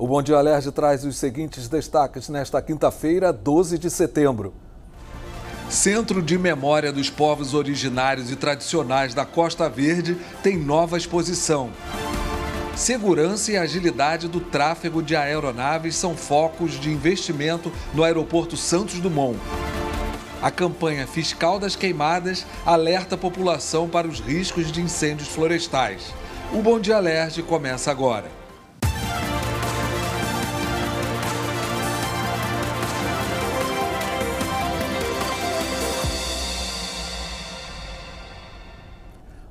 O Bom Dia Alerj traz os seguintes destaques nesta quinta-feira, 12 de setembro. Centro de Memória dos Povos Originários e Tradicionais da Costa Verde tem nova exposição. Segurança e agilidade do tráfego de aeronaves são focos de investimento no Aeroporto Santos Dumont. A campanha Fiscal das Queimadas alerta a população para os riscos de incêndios florestais. O Bom Dia Alerj começa agora.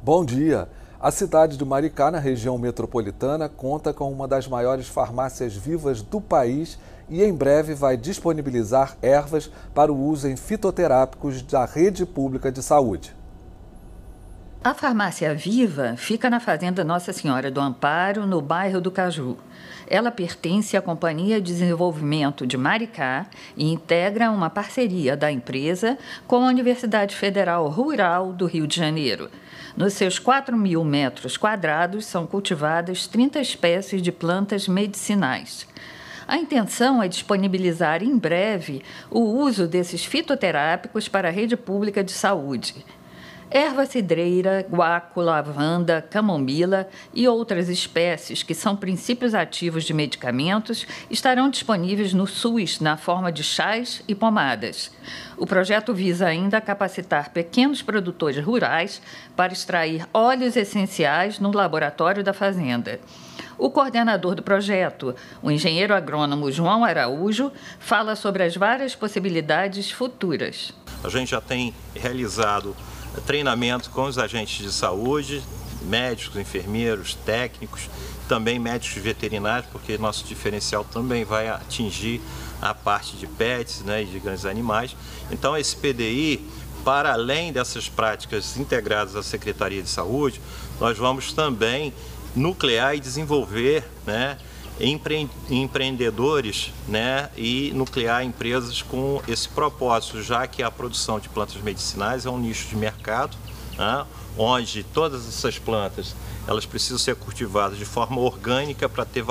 Bom dia. A cidade de Maricá, na região metropolitana, conta com uma das maiores farmácias vivas do país e em breve vai disponibilizar ervas para o uso em fitoterápicos da rede pública de saúde. A farmácia Viva fica na Fazenda Nossa Senhora do Amparo, no bairro do Caju. Ela pertence à Companhia de Desenvolvimento de Maricá e integra uma parceria da empresa com a Universidade Federal Rural do Rio de Janeiro. Nos seus 4 mil metros quadrados são cultivadas 30 espécies de plantas medicinais. A intenção é disponibilizar em breve o uso desses fitoterápicos para a rede pública de saúde erva cidreira, guaco, lavanda, camomila e outras espécies que são princípios ativos de medicamentos estarão disponíveis no SUS na forma de chás e pomadas. O projeto visa ainda capacitar pequenos produtores rurais para extrair óleos essenciais no laboratório da fazenda. O coordenador do projeto, o engenheiro agrônomo João Araújo, fala sobre as várias possibilidades futuras. A gente já tem realizado treinamento com os agentes de saúde, médicos, enfermeiros, técnicos, também médicos veterinários, porque nosso diferencial também vai atingir a parte de pets né, e de grandes animais. Então, esse PDI, para além dessas práticas integradas à Secretaria de Saúde, nós vamos também nuclear e desenvolver né, empre empreendedores né, e nuclear empresas com esse propósito, já que a produção de plantas medicinais é um nicho de mercado, né, onde todas essas plantas elas precisam ser cultivadas de forma orgânica para ter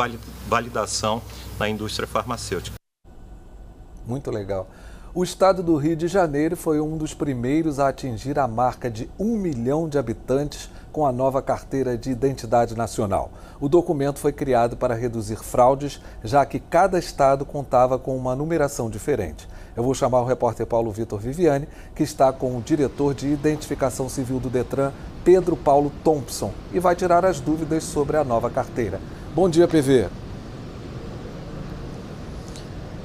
validação na indústria farmacêutica. Muito legal. O estado do Rio de Janeiro foi um dos primeiros a atingir a marca de um milhão de habitantes com a nova carteira de identidade nacional. O documento foi criado para reduzir fraudes, já que cada estado contava com uma numeração diferente. Eu vou chamar o repórter Paulo Vitor Viviane, que está com o diretor de identificação civil do Detran, Pedro Paulo Thompson, e vai tirar as dúvidas sobre a nova carteira. Bom dia, PV.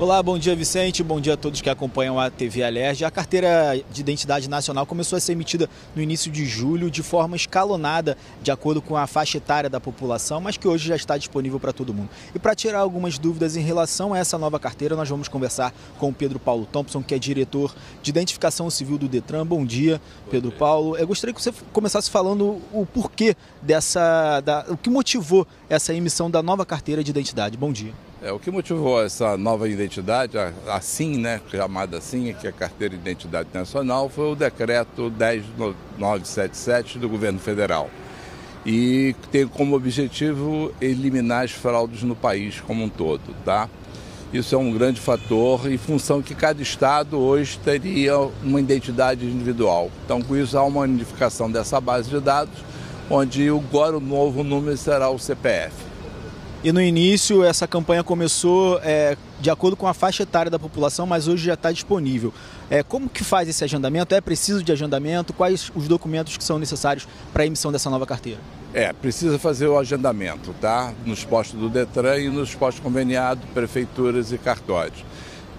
Olá, bom dia Vicente, bom dia a todos que acompanham a TV Alerj. A carteira de identidade nacional começou a ser emitida no início de julho de forma escalonada, de acordo com a faixa etária da população, mas que hoje já está disponível para todo mundo. E para tirar algumas dúvidas em relação a essa nova carteira, nós vamos conversar com o Pedro Paulo Thompson, que é diretor de identificação civil do Detran. Bom dia, Pedro Paulo. Eu gostaria que você começasse falando o porquê dessa, da, o que motivou essa emissão da nova carteira de identidade. Bom dia. É, o que motivou essa nova identidade, assim, né, chamada assim, que é a Carteira de Identidade Nacional, foi o decreto 10977 do governo federal. E tem como objetivo eliminar as fraudes no país como um todo, tá? Isso é um grande fator em função que cada estado hoje teria uma identidade individual. Então, com isso, há uma unificação dessa base de dados, onde agora o novo número será o CPF. E no início essa campanha começou é, de acordo com a faixa etária da população, mas hoje já está disponível. É, como que faz esse agendamento? É preciso de agendamento? Quais os documentos que são necessários para a emissão dessa nova carteira? É, precisa fazer o agendamento, tá? Nos postos do Detran e nos postos conveniados, prefeituras e cartórios.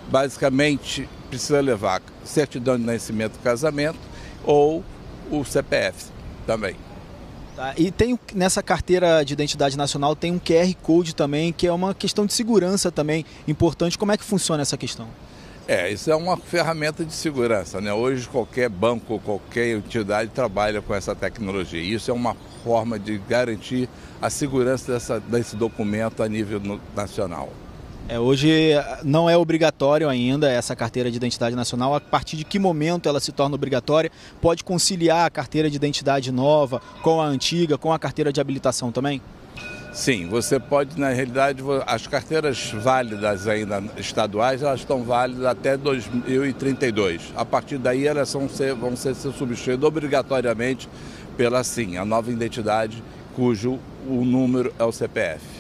Basicamente, precisa levar certidão de nascimento e casamento ou o CPF também. Tá, e tem nessa carteira de identidade nacional tem um QR Code também, que é uma questão de segurança também importante. Como é que funciona essa questão? É, isso é uma ferramenta de segurança. Né? Hoje qualquer banco, qualquer entidade trabalha com essa tecnologia. Isso é uma forma de garantir a segurança dessa, desse documento a nível nacional. É, hoje não é obrigatório ainda essa carteira de identidade nacional. A partir de que momento ela se torna obrigatória? Pode conciliar a carteira de identidade nova com a antiga, com a carteira de habilitação também? Sim, você pode, na realidade, as carteiras válidas ainda estaduais, elas estão válidas até 2032. A partir daí, elas vão ser, ser substituídas obrigatoriamente pela SIM, a nova identidade, cujo o número é o CPF.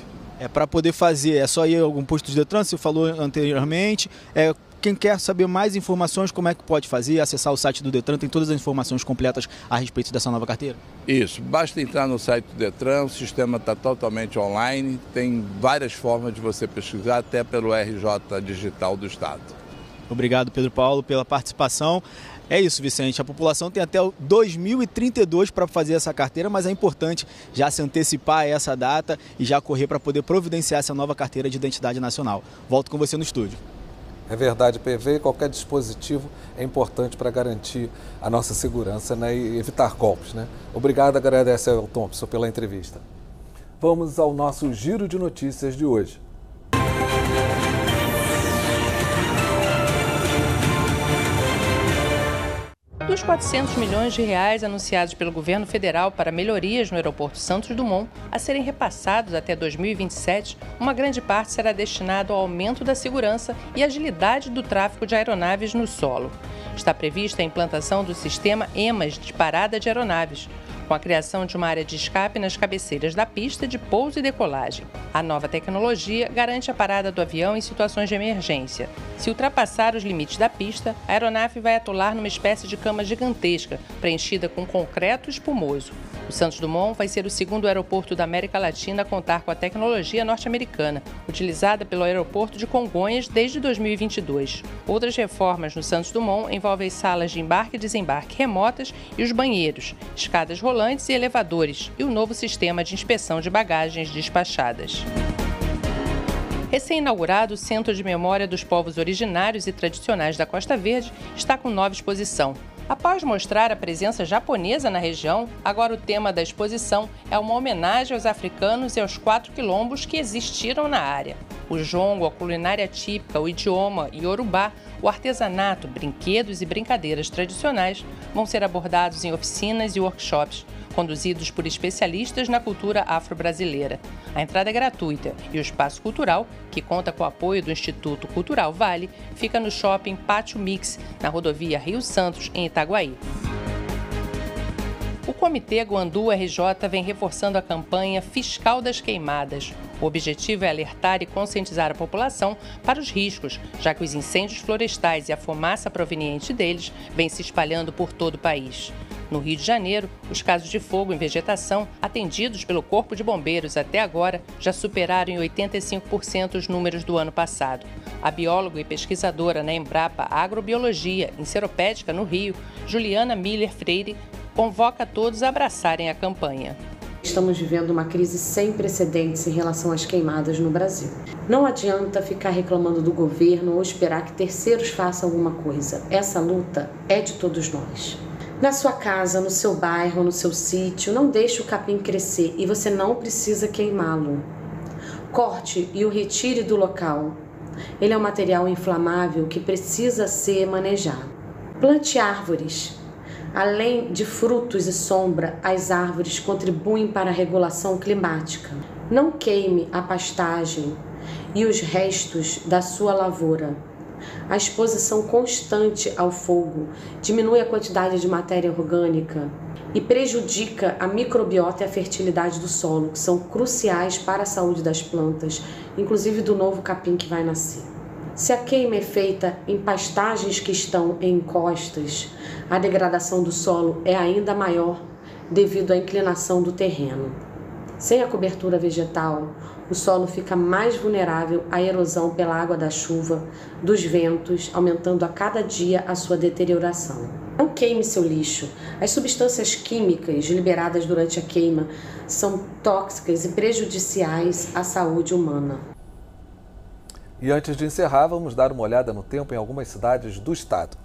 É para poder fazer, é só ir a algum posto de Detran, você falou anteriormente, é quem quer saber mais informações, como é que pode fazer? Acessar o site do Detran, tem todas as informações completas a respeito dessa nova carteira? Isso, basta entrar no site do Detran, o sistema está totalmente online, tem várias formas de você pesquisar, até pelo RJ Digital do Estado. Obrigado, Pedro Paulo, pela participação. É isso, Vicente. A população tem até 2032 para fazer essa carteira, mas é importante já se antecipar a essa data e já correr para poder providenciar essa nova carteira de identidade nacional. Volto com você no estúdio. É verdade, PV, qualquer dispositivo é importante para garantir a nossa segurança né, e evitar golpes. Né? Obrigado, agradece ao Thompson pela entrevista. Vamos ao nosso giro de notícias de hoje. Dos 400 milhões de reais anunciados pelo governo federal para melhorias no aeroporto Santos Dumont a serem repassados até 2027, uma grande parte será destinada ao aumento da segurança e agilidade do tráfego de aeronaves no solo. Está prevista a implantação do sistema EMAS de parada de aeronaves, com a criação de uma área de escape nas cabeceiras da pista de pouso e decolagem. A nova tecnologia garante a parada do avião em situações de emergência. Se ultrapassar os limites da pista, a aeronave vai atolar numa espécie de cama gigantesca, preenchida com concreto espumoso. O Santos Dumont vai ser o segundo aeroporto da América Latina a contar com a tecnologia norte-americana, utilizada pelo aeroporto de Congonhas desde 2022. Outras reformas no Santos Dumont envolvem salas de embarque e desembarque remotas e os banheiros, escadas rolantes e elevadores e o novo sistema de inspeção de bagagens despachadas. Recém-inaugurado, o Centro de Memória dos Povos Originários e Tradicionais da Costa Verde está com nova exposição. Após mostrar a presença japonesa na região, agora o tema da exposição é uma homenagem aos africanos e aos quatro quilombos que existiram na área. O jongo, a culinária típica, o idioma e Yorubá, o artesanato, brinquedos e brincadeiras tradicionais vão ser abordados em oficinas e workshops, conduzidos por especialistas na cultura afro-brasileira. A entrada é gratuita e o espaço cultural, que conta com o apoio do Instituto Cultural Vale, fica no shopping Pátio Mix, na rodovia Rio Santos, em Itaguaí. O Comitê Guandu RJ vem reforçando a campanha Fiscal das Queimadas. O objetivo é alertar e conscientizar a população para os riscos, já que os incêndios florestais e a fumaça proveniente deles vem se espalhando por todo o país. No Rio de Janeiro, os casos de fogo em vegetação atendidos pelo Corpo de Bombeiros até agora já superaram em 85% os números do ano passado. A bióloga e pesquisadora na Embrapa Agrobiologia, em Seropédica, no Rio, Juliana Miller Freire, convoca todos a abraçarem a campanha. Estamos vivendo uma crise sem precedentes em relação às queimadas no Brasil. Não adianta ficar reclamando do governo ou esperar que terceiros façam alguma coisa. Essa luta é de todos nós na sua casa, no seu bairro, no seu sítio. Não deixe o capim crescer e você não precisa queimá-lo. Corte e o retire do local. Ele é um material inflamável que precisa ser manejado. Plante árvores. Além de frutos e sombra, as árvores contribuem para a regulação climática. Não queime a pastagem e os restos da sua lavoura a exposição constante ao fogo diminui a quantidade de matéria orgânica e prejudica a microbiota e a fertilidade do solo, que são cruciais para a saúde das plantas, inclusive do novo capim que vai nascer. Se a queima é feita em pastagens que estão em encostas, a degradação do solo é ainda maior devido à inclinação do terreno. Sem a cobertura vegetal, o solo fica mais vulnerável à erosão pela água da chuva, dos ventos, aumentando a cada dia a sua deterioração. Não queime seu lixo. As substâncias químicas liberadas durante a queima são tóxicas e prejudiciais à saúde humana. E antes de encerrar, vamos dar uma olhada no tempo em algumas cidades do estado.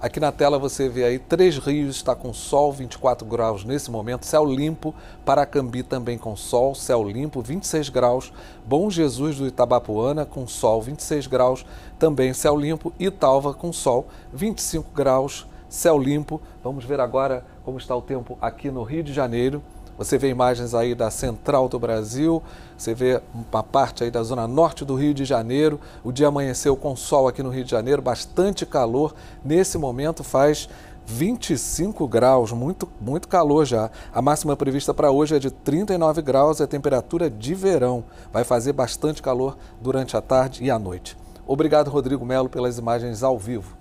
Aqui na tela você vê aí Três Rios está com sol, 24 graus nesse momento, céu limpo, Paracambi também com sol, céu limpo, 26 graus, Bom Jesus do Itabapuana com sol, 26 graus, também céu limpo, Italva com sol, 25 graus, céu limpo. Vamos ver agora como está o tempo aqui no Rio de Janeiro. Você vê imagens aí da central do Brasil, você vê uma parte aí da zona norte do Rio de Janeiro. O dia amanheceu com sol aqui no Rio de Janeiro, bastante calor. Nesse momento faz 25 graus, muito, muito calor já. A máxima prevista para hoje é de 39 graus, é temperatura de verão. Vai fazer bastante calor durante a tarde e a noite. Obrigado, Rodrigo Melo, pelas imagens ao vivo.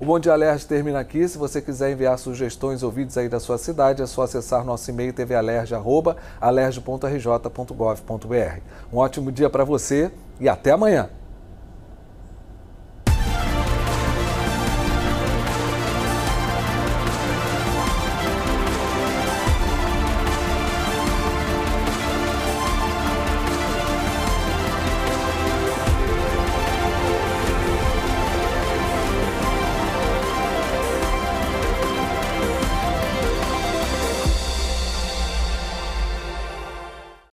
O Bom Dia Alerj termina aqui. Se você quiser enviar sugestões ou vídeos aí da sua cidade, é só acessar nosso e-mail tvalerj.alerj.rj.gov.br. Um ótimo dia para você e até amanhã.